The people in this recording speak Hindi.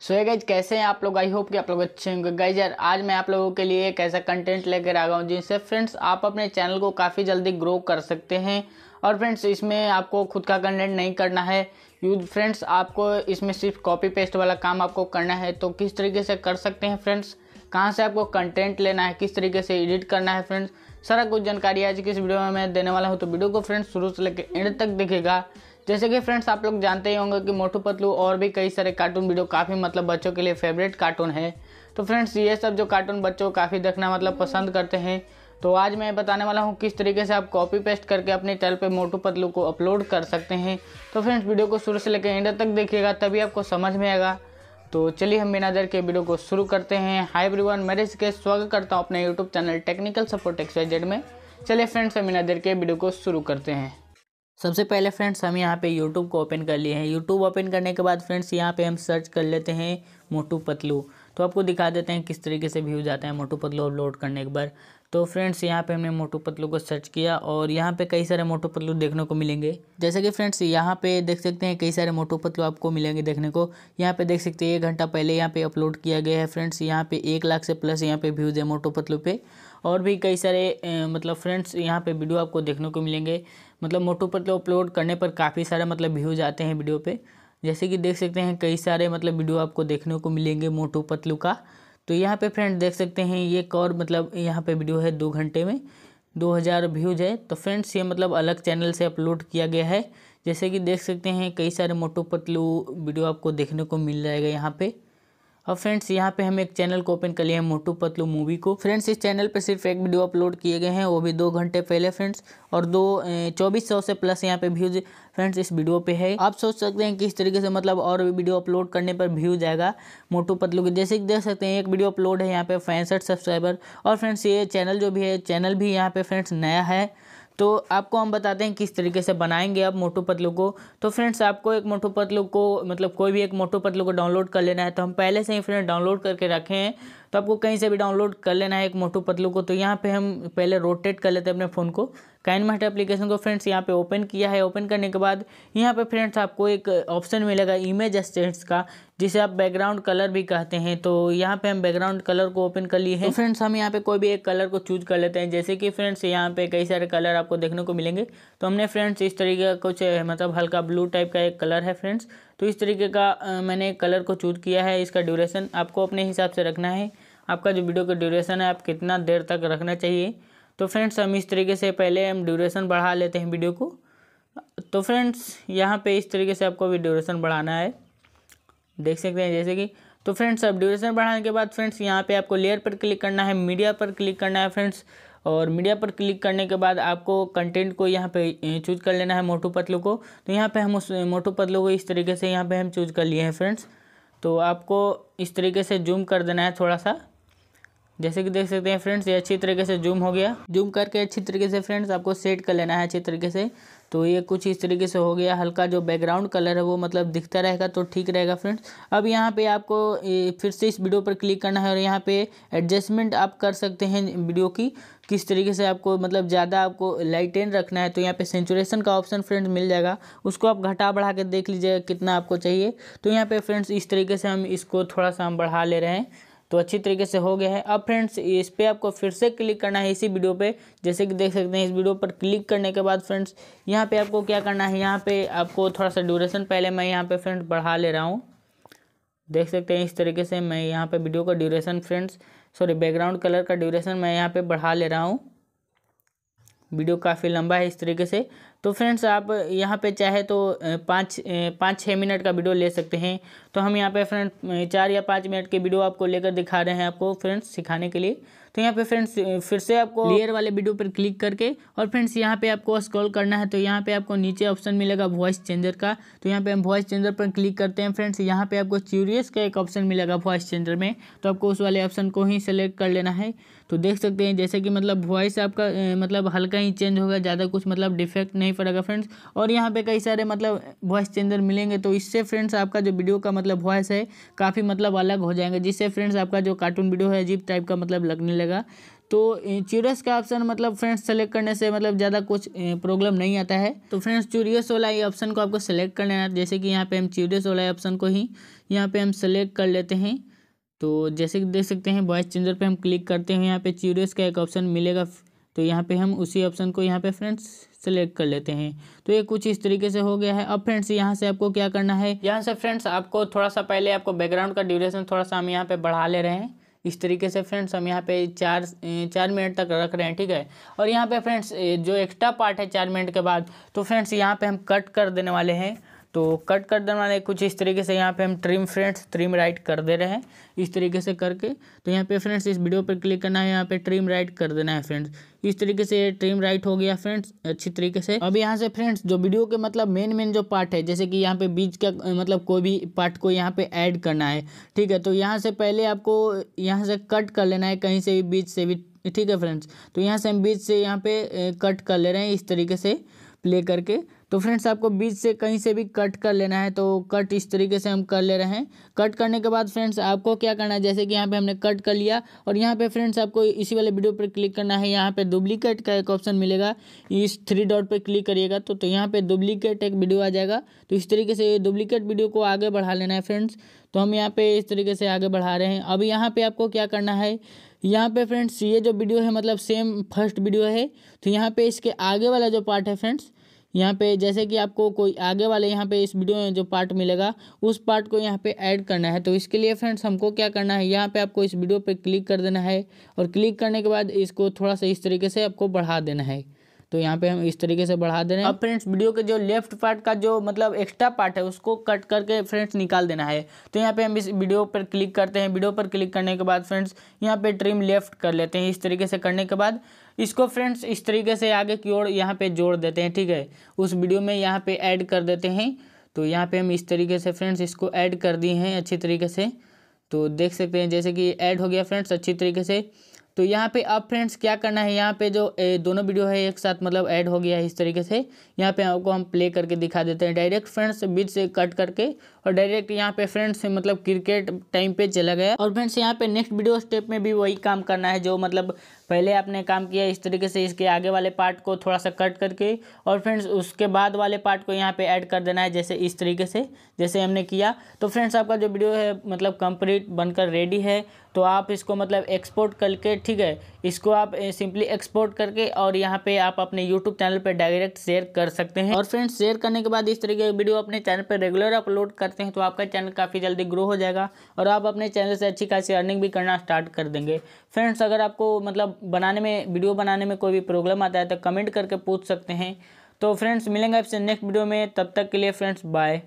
सो so, गाइज़ कैसे हैं आप लोग? आई होप कि आप लोग अच्छे होंगे। गाइज़ यार आज मैं आप लोगों के लिए एक ऐसा कंटेंट लेकर आ गया हूँ जिससे फ्रेंड्स आप अपने चैनल को काफ़ी जल्दी ग्रो कर सकते हैं। और फ्रेंड्स इसमें आपको खुद का कंटेंट नहीं करना है। यूज़ फ्रेंड्स आपको इसमें सिर्फ़ कॉपी पेस्ट वाला काम आपको करना है। तो किस तरीके से कर सकते हैं फ्रेंड्स कहाँ से आपको कंटेंट लेना है? किस तरीके से एडिट करना है फ्रेंड्स सारा कुछ जानकारी आज की इस वीडियो में मैं देने वाला हूँ। तो वीडियो को फ्रेंड्स शुरू से लेकर एंड तक देखेगा जैसे कि फ्रेंड्स आप लोग जानते ही होंगे कि मोटू पतलू और भी कई सारे कार्टून वीडियो काफ़ी मतलब बच्चों के लिए फेवरेट कार्टून है। तो फ्रेंड्स ये सब जो कार्टून बच्चों काफ़ी देखना मतलब पसंद करते हैं। तो आज मैं बताने वाला हूँ किस तरीके से आप कॉपी पेस्ट करके अपने चैनल पे मोटू पतलू को अपलोड कर सकते हैं। तो फ्रेंड्स वीडियो को शुरू से लेकर एंड तक देखिएगा, तभी आपको समझ में आएगा। तो चलिए हम बिना देर के वीडियो को शुरू करते हैं। हाई एवरीवन मेरे इसके स्वागत करता हूँ अपने YouTube channel technical support XYZ में। चलिए फ्रेंड्स हम बिना देर के वीडियो को शुरू करते हैं। सबसे पहले फ्रेंड्स, हम यहाँ पे यूट्यूब को ओपन कर लिए हैं। यूट्यूब ओपन करने के बाद फ्रेंड्स, यहाँ पे हम सर्च कर लेते हैं मोटू पतलू। तो आपको दिखा देते हैं किस तरीके से व्यूज़ आते हैं मोटू पतलू अपलोड करने के बाद। तो फ्रेंड्स, यहाँ पे हमने मोटू पतलू को सर्च किया और यहाँ पे कई सारे मोटू पतलू देखने को मिलेंगे। जैसे कि फ्रेंड्स, यहाँ पे देख सकते हैं कई सारे मोटू पतलू आपको मिलेंगे देखने को। यहाँ पे देख सकते हैं, एक घंटा पहले यहाँ पे अपलोड किया गया है। फ्रेंड्स, यहाँ पे एक लाख से प्लस यहाँ पे व्यूज़ है मोटू पतलू पे। और भी कई सारे मतलब फ्रेंड्स यहाँ पे वीडियो आपको देखने को मिलेंगे। मतलब मोटू पतलू अपलोड करने पर काफ़ी सारे मतलब व्यूज़ आते हैं वीडियो पे। जैसे कि देख सकते हैं कई सारे मतलब वीडियो आपको देखने को मिलेंगे मोटू पतलू का। तो यहाँ पे फ्रेंड देख सकते हैं ये एक और मतलब यहाँ पे वीडियो है दो घंटे में। दो हज़ार व्यूज़ है। तो फ्रेंड्स ये मतलब अलग चैनल से अपलोड किया गया है। जैसे कि देख सकते हैं कई सारे मोटू पतलू वीडियो आपको देखने को मिल जाएगा यहाँ पे। और फ्रेंड्स, यहाँ पे हम एक चैनल को ओपन कर लिए हैं, मोटू पतलू मूवी को। फ्रेंड्स, इस चैनल पे सिर्फ़ एक वीडियो अपलोड किए गए हैं, वो भी दो घंटे पहले फ्रेंड्स, और दो चौबीस सौ से प्लस यहाँ पे व्यूज़ फ्रेंड्स इस वीडियो पे है। आप सोच सकते हैं कि इस तरीके से मतलब और भी वीडियो अपलोड करने पर व्यूज़ आएगा मोटू पतलू की। जैसे कि देख सकते हैं, एक वीडियो अपलोड है यहाँ पे पैंसठ सब्सक्राइबर। और फ्रेंड्स, ये चैनल जो भी है, चैनल भी यहाँ पे फ्रेंड्स नया है। तो आपको हम बताते हैं किस तरीके से बनाएँगे आप मोटू पतलू को। तो फ्रेंड्स, आपको एक मोटू पतलू को मतलब कोई भी एक मोटू पतलू को डाउनलोड कर लेना है तो हम पहले से ही फ्रेंड डाउनलोड करके रखे हैं। तो आपको कहीं से भी डाउनलोड कर लेना है एक मोटू पतलू को तो यहाँ पे हम पहले रोटेट कर लेते हैं अपने फ़ोन को। काइन मार्ट एप्लीकेशन को फ्रेंड्स यहाँ पे ओपन किया है। ओपन करने के बाद यहाँ पे फ्रेंड्स आपको एक ऑप्शन मिलेगा इमेज स्टेट्स का, जिसे आप बैकग्राउंड कलर भी कहते हैं। तो यहाँ पे हम बैकग्राउंड कलर को ओपन कर लिए हैं। तो फ्रेंड्स हम यहाँ पे कोई भी एक कलर को चूज़ कर लेते हैं। जैसे कि फ्रेंड्स यहाँ पे कई सारे कलर आपको देखने को मिलेंगे। तो हमने फ्रेंड्स इस तरीके का कुछ मतलब हल्का ब्लू टाइप का एक कलर है फ्रेंड्स तो इस तरीके का मैंने कलर को चूज़ किया है। इसका ड्यूरेशन आपको अपने हिसाब से रखना है। आपका जो वीडियो का ड्यूरेशन है, आप कितना देर तक रखना चाहिए। तो फ्रेंड्स, हम इस तरीके से पहले हम ड्यूरेशन बढ़ा लेते हैं वीडियो को। तो फ्रेंड्स, यहाँ पे इस तरीके से आपको भी ड्यूरेशन बढ़ाना है। देख सकते हैं जैसे कि तो फ्रेंड्स, अब ड्यूरेशन बढ़ाने के बाद फ्रेंड्स, यहाँ पे आपको लेयर पर क्लिक करना है मीडिया पर क्लिक करना है फ्रेंड्स। और मीडिया पर क्लिक करने के बाद आपको कंटेंट को यहाँ पे चूज़ कर लेना है मोटू पतलू को। तो यहाँ पे हम उस मोटू पतलू को इस तरीके से यहाँ पे हम चूज़ कर लिए हैं फ्रेंड्स। तो आपको इस तरीके से जूम कर देना है थोड़ा सा। जैसे कि देख सकते हैं फ्रेंड्स, ये अच्छी तरीके से जूम हो गया। जूम करके अच्छी तरीके से फ्रेंड्स, आपको सेट कर लेना है अच्छी तरीके से। तो ये कुछ इस तरीके से हो गया। हल्का जो बैकग्राउंड कलर है वो मतलब दिखता रहेगा तो ठीक रहेगा फ्रेंड्स। अब यहाँ पे आपको फिर से इस वीडियो पर क्लिक करना है और यहाँ पे एडजस्टमेंट आप कर सकते हैं वीडियो की। किस तरीके से आपको मतलब ज़्यादा आपको लाइटेन रखना है तो यहाँ पे सेंचुरेशन का ऑप्शन फ्रेंड्स मिल जाएगा। उसको आप घटा बढ़ा के देख लीजिएगा कितना आपको चाहिए। तो यहाँ पे फ्रेंड्स इस तरीके से हम इसको थोड़ा सा हम बढ़ा ले रहे हैं। तो अच्छी तरीके से हो गया है। अब फ्रेंड्स, इस पर आपको फिर से क्लिक करना है इसी वीडियो पे। जैसे कि देख सकते हैं, इस वीडियो पर क्लिक करने के बाद फ्रेंड्स, यहाँ पे आपको क्या करना है, यहाँ पे आपको थोड़ा सा ड्यूरेशन पहले मैं यहाँ पे फ्रेंड्स बढ़ा ले रहा हूँ। देख सकते हैं, इस तरीके से मैं यहाँ पे वीडियो का duration friends sorry background colour का ड्यूरेशन मैं यहाँ पे बढ़ा ले रहा हूँ। वीडियो काफ़ी लंबा है इस तरीके से। तो फ्रेंड्स आप यहाँ पे चाहे तो पाँच पाँच छः मिनट का वीडियो ले सकते हैं। तो हम यहाँ पे फ्रेंड चार या पाँच मिनट के वीडियो आपको लेकर दिखा रहे हैं आपको फ्रेंड्स सिखाने के लिए। तो यहाँ पे फ्रेंड्स फिर से आपको लेयर वाले वीडियो पर क्लिक करके और फ्रेंड्स यहाँ पे आपको स्क्रॉल करना है तो यहाँ पे आपको नीचे ऑप्शन मिलेगा वॉइस चेंजर का। तो यहाँ पे हम वॉइस चेंजर पर क्लिक करते हैं फ्रेंड्स। यहाँ पे आपको क्यूरियस का एक ऑप्शन मिलेगा वॉइस चेंजर में। तो आपको उस वाले ऑप्शन को ही सेलेक्ट कर लेना है। तो देख सकते हैं जैसे कि मतलब वॉइस आपका मतलब हल्का ही चेंज होगा, ज़्यादा कुछ मतलब डिफेक्ट नहीं पड़ेगा फ्रेंड्स और यहाँ पे कई सारे मतलब वॉइस चेंजर मिलेंगे तो इससे फ्रेंड्स आपका जो वीडियो का मतलब वॉइस है, काफ़ी मतलब अलग हो जाएँगे, जिससे फ्रेंड्स आपका जो कार्टून वीडियो है, अजीब टाइप का मतलब लगने लगा. तो चूरियस का ऑप्शन मतलब फ्रेंड्स सेलेक्ट करने से मतलब ज़्यादा कुछ प्रॉब्लम नहीं आता है. तो फ्रेंड्स चूरियस वाला ये ऑप्शन को आपको सेलेक्ट कर लेना जैसे कि यहाँ पे हम चूरियस वाला ऑप्शन को ही, यहाँ पे हम सेलेक्ट कर लेते हैं. तो जैसे कि देख सकते हैं वॉइस चेंजर पे हम क्लिक करते हैं, यहाँ पे च्यूरियस का एक ऑप्शन मिलेगा तो यहाँ पे हम उसी ऑप्शन को यहाँ पे फ्रेंड्स सेलेक्ट कर लेते हैं। तो ये कुछ इस तरीके से हो गया है। अब फ्रेंड्स यहाँ से आपको क्या करना है? यहाँ से फ्रेंड्स आपको थोड़ा सा पहले आपको बैकग्राउंड का ड्यूरेशन थोड़ा सा हम यहाँ पे बढ़ा ले रहे हैं। इस तरीके से फ्रेंड्स हम यहाँ पे चार चार मिनट तक रख रहे हैं, ठीक है? और यहाँ पे फ्रेंड्स जो एक्स्ट्रा पार्ट है चार मिनट के बाद तो फ्रेंड्स यहाँ पे हम कट कर देने वाले हैं। तो कट कर देने वाले कुछ इस तरीके से यहाँ पे हम ट्रिम फ्रेंड्स ट्रिम राइट कर दे रहे हैं। इस तरीके से करके तो यहाँ पे फ्रेंड्स इस वीडियो पर क्लिक करना है, यहाँ पे ट्रिम राइट कर देना है फ्रेंड्स इस तरीके से ट्रिम राइट हो गया फ्रेंड्स अच्छी तरीके से। अब यहाँ से फ्रेंड्स जो वीडियो के मतलब मेन मेन जो पार्ट है, जैसे कि यहाँ पे बीच का मतलब कोई भी पार्ट को यहाँ पे ऐड करना है, ठीक है? तो यहाँ से पहले आपको यहाँ से कट कर लेना है, कहीं से भी, बीच से भी, ठीक है फ्रेंड्स तो यहाँ से हम बीच से यहाँ पे कट कर ले रहे हैं, इस तरीके से प्ले करके। तो फ्रेंड्स आपको बीच से कहीं से भी कट कर लेना है तो कट इस तरीके से हम कर ले रहे हैं। कट करने के बाद फ्रेंड्स आपको क्या करना है? जैसे कि यहाँ पे हमने कट कर लिया और यहाँ पे फ्रेंड्स आपको इसी वाले वीडियो पर क्लिक करना है। यहाँ पे डुप्लीकेट का एक ऑप्शन मिलेगा इस थ्री डॉट पर क्लिक करिएगा तो, तो यहाँ पे डुप्लीकेट एक वीडियो आ जाएगा। तो इस तरीके से डुप्लीकेट वीडियो को आगे बढ़ा लेना है फ्रेंड्स। तो हम यहाँ पे इस तरीके से आगे बढ़ा रहे हैं। अब यहाँ पे आपको क्या करना है? यहाँ पे फ्रेंड्स ये जो वीडियो है मतलब सेम फ़र्स्ट वीडियो है। तो यहाँ पे इसके आगे वाला जो पार्ट है फ्रेंड्स यहाँ पे जैसे कि आपको कोई आगे वाले यहाँ पे इस वीडियो में जो पार्ट मिलेगा, उस पार्ट को यहाँ पे ऐड करना है। तो इसके लिए फ्रेंड्स हमको क्या करना है, यहाँ पे आपको इस वीडियो पे क्लिक कर देना है और क्लिक करने के बाद इसको थोड़ा सा इस तरीके से आपको बढ़ा देना है। तो यहाँ पे हम इस तरीके से बढ़ा दे रहे हैं। अब फ्रेंड्स वीडियो के जो लेफ़्ट पार्ट का जो मतलब एक्स्ट्रा पार्ट है, उसको कट करके फ्रेंड्स निकाल देना है। तो यहाँ पे हम इस वीडियो पर क्लिक करते हैं। वीडियो पर क्लिक करने के बाद फ्रेंड्स यहाँ पे ट्रिम लेफ़्ट कर लेते हैं इस तरीके से करने के बाद। इसको फ्रेंड्स इस तरीके से आगे की ओर यहाँ पे जोड़ देते हैं ठीक है? उस वीडियो में यहाँ पे ऐड कर देते हैं। तो यहाँ पे हम इस तरीके से फ्रेंड्स इसको ऐड कर दिए हैं अच्छी तरीके से। तो देख सकते हैं जैसे कि ऐड हो गया फ्रेंड्स अच्छी तरीके से। तो यहाँ पे अब फ्रेंड्स क्या करना है यहाँ पे जो ए, दोनों वीडियो है एक साथ मतलब ऐड हो गया है इस तरीके से। यहाँ पे आपको हम प्ले करके दिखा देते हैं डायरेक्ट फ्रेंड्स बीच से कट करके। और डायरेक्ट यहाँ पे फ्रेंड्स मतलब क्रिकेट टाइम पे चला गया। और फ्रेंड्स यहाँ पे नेक्स्ट वीडियो स्टेप में भी वही काम करना है जो मतलब पहले आपने काम किया इस तरीके से इसके आगे वाले पार्ट को थोड़ा सा कट करके और फ्रेंड्स उसके बाद वाले पार्ट को यहाँ पे ऐड कर देना है जैसे इस तरीके से, जैसे हमने किया। तो फ्रेंड्स आपका जो वीडियो है मतलब कंप्लीट बनकर रेडी है। तो आप इसको मतलब एक्सपोर्ट करके, ठीक है, इसको आप सिंपली एक्सपोर्ट करके और यहाँ पे आप अपने यूट्यूब चैनल पर डायरेक्ट शेयर कर सकते हैं। और फ्रेंड्स शेयर करने के बाद इस तरीके की वीडियो अपने चैनल पर रेगुलर अपलोड करते हैं तो आपका चैनल काफ़ी जल्दी ग्रो हो जाएगा और आप अपने चैनल से अच्छी खासी अर्निंग भी करना स्टार्ट कर देंगे। फ्रेंड्स अगर आपको मतलब बनाने में, वीडियो बनाने में कोई भी प्रॉब्लम आता है तो कमेंट करके पूछ सकते हैं। तो फ्रेंड्स मिलेंगे आपसे नेक्स्ट वीडियो में। तब तक के लिए फ्रेंड्स बाय